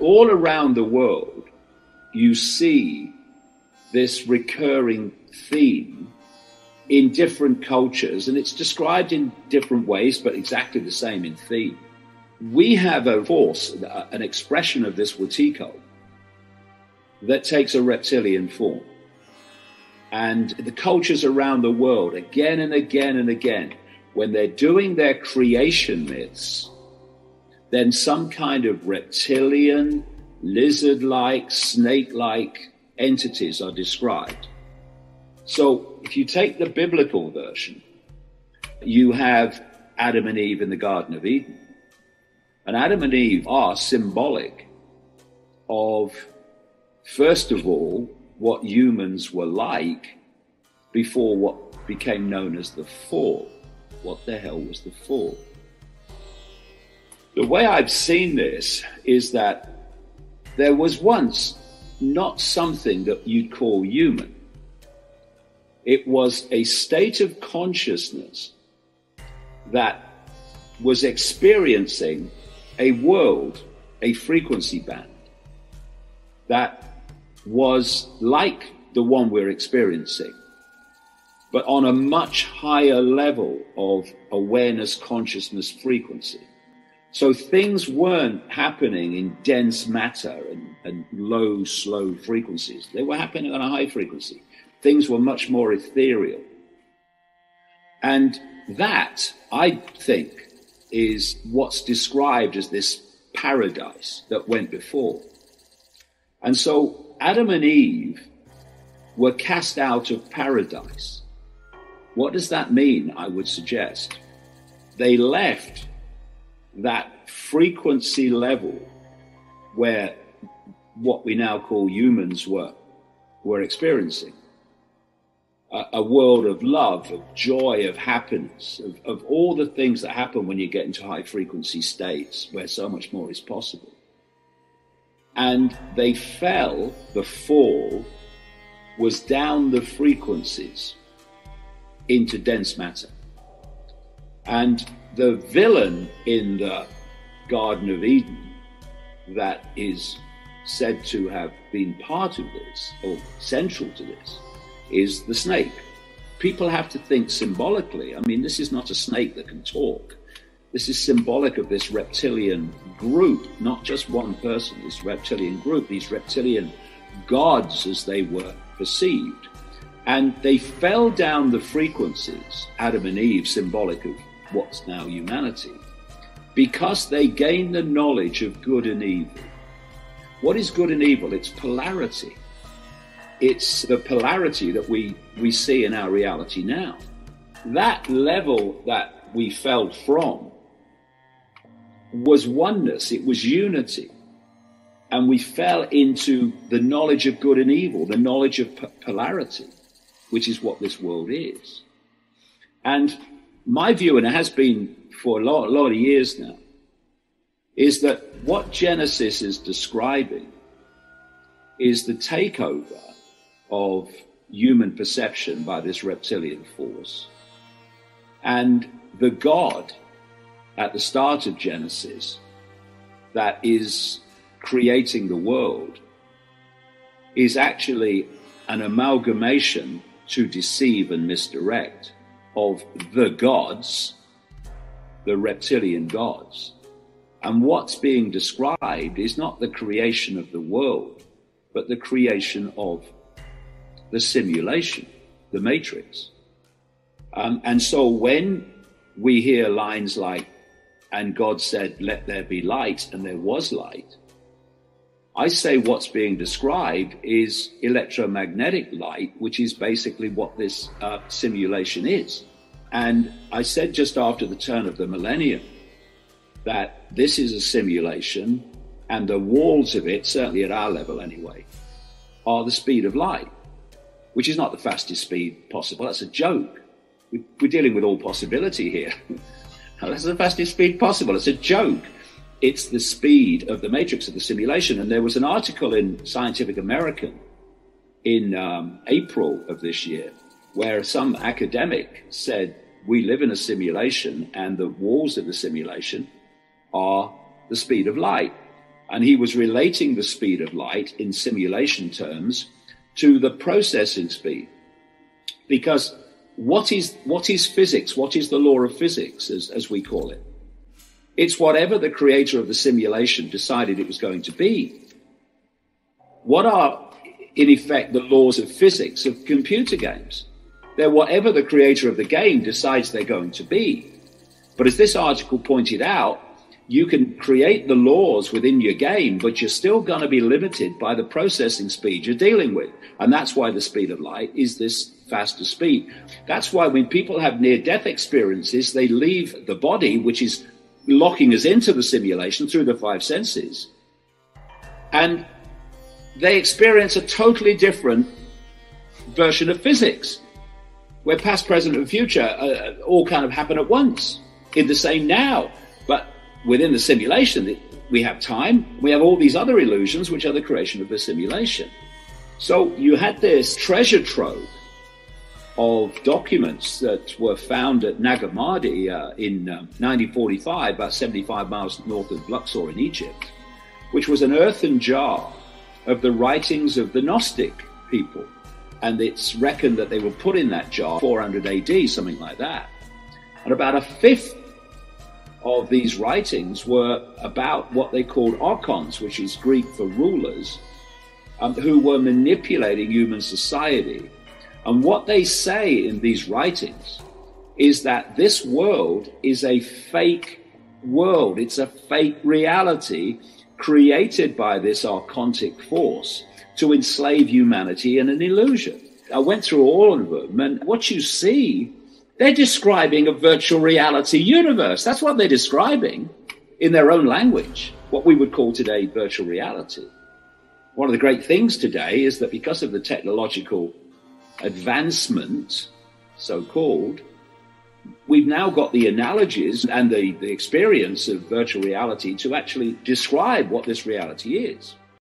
all around the world, you see this recurring theme in different cultures, and it's described in different ways, but exactly the same in theme. We have a force, an expression of this Wetiko that takes a reptilian form. And the cultures around the world, again and again and again, when they're doing their creation myths, then some kind of reptilian, lizard like, snake like entities are described. So if you take the biblical version, you have Adam and Eve in the Garden of Eden. And Adam and Eve are symbolic of, first of all, what humans were like before what became known as the fall. What the hell was the fall? The way I've seen this is that there was once not something that you'd call human. It was a state of consciousness that was experiencing a world, a frequency band that was like the one we're experiencing, but on a much higher level of awareness, consciousness, frequency. So things weren't happening in dense matter and, and low, slow frequencies. They were happening on a high frequency. Things were much more ethereal. And that, I think, is what's described as this paradise that went before. And so Adam and Eve were cast out of paradise. What does that mean? I would suggest they left that frequency level where what we now call humans were, were experiencing. A, a world of love, of joy, of happiness, of, of all the things that happen when you get into high frequency states where so much more is possible. And they fell, the fall was down the frequencies into dense matter. And the villain in the Garden of Eden that is said to have been part of this or central to this is the snake. People have to think symbolically. I mean, this is not a snake that can talk. This is symbolic of this reptilian group, not just one person, this reptilian group, these reptilian gods as they were perceived. And they fell down the frequencies, Adam and Eve, symbolic of what's now humanity, because they gain the knowledge of good and evil. What is good and evil? It's polarity. It's the polarity that we, we see in our reality now. That level that we fell from was oneness, it was unity. And we fell into the knowledge of good and evil, the knowledge of polarity, which is what this world is. And my view, and it has been for a lot, a lot of years now, is that what Genesis is describing is the takeover of human perception by this reptilian force. And the God at the start of Genesis that is creating the world is actually an amalgamation to deceive and misdirect of the gods, the reptilian gods. And what's being described is not the creation of the world, but the creation of the simulation, the matrix. Um, and so when we hear lines like, and God said, let there be light, and there was light, I say what's being described is electromagnetic light, which is basically what this uh, simulation is. And I said just after the turn of the millennium that this is a simulation, and the walls of it, certainly at our level anyway, are the speed of light, which is not the fastest speed possible. That's a joke. We're dealing with all possibility here. That's the fastest speed possible. It's a joke it's the speed of the matrix of the simulation. And there was an article in Scientific American in um, April of this year where some academic said, We live in a simulation, and the walls of the simulation are the speed of light. And he was relating the speed of light in simulation terms to the processing speed. Because what is, what is physics? What is the law of physics, as, as we call it? It's whatever the creator of the simulation decided it was going to be. What are, in effect, the laws of physics of computer games? They're whatever the creator of the game decides they're going to be. But as this article pointed out, you can create the laws within your game, but you're still going to be limited by the processing speed you're dealing with. And that's why the speed of light is this faster speed. That's why when people have near death experiences, they leave the body, which is locking us into the simulation through the five senses. And they experience a totally different version of physics, where past, present, and future uh, all kind of happen at once in the same now. But within the simulation, we have time, we have all these other illusions, which are the creation of the simulation. So you had this treasure trove of documents that were found at Nag Hammadi uh, in uh, 1945, about 75 miles north of Luxor in Egypt, which was an earthen jar of the writings of the Gnostic people. And it's reckoned that they were put in that jar 400 AD, something like that. And about a fifth of these writings were about what they called archons, which is Greek for rulers, um, who were manipulating human society. And what they say in these writings is that this world is a fake world, it's a fake reality created by this archontic force to enslave humanity in an illusion. I went through all of them, and what you see they're describing a virtual reality universe. That's what they're describing in their own language, what we would call today virtual reality. One of the great things today is that because of the technological advancement, so called, we've now got the analogies and the, the experience of virtual reality to actually describe what this reality is.